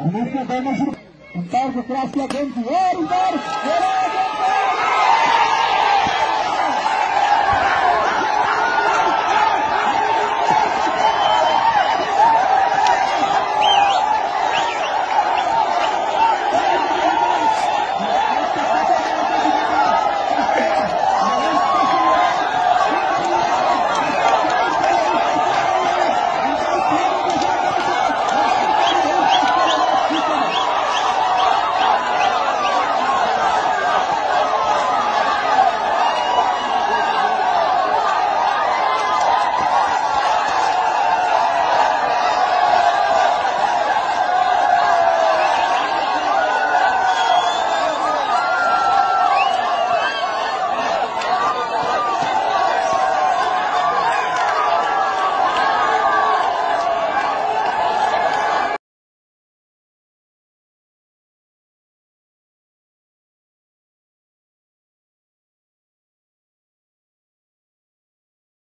Luciano O Tarde, Cross, é grande ouro, ouro, ouro, ouro!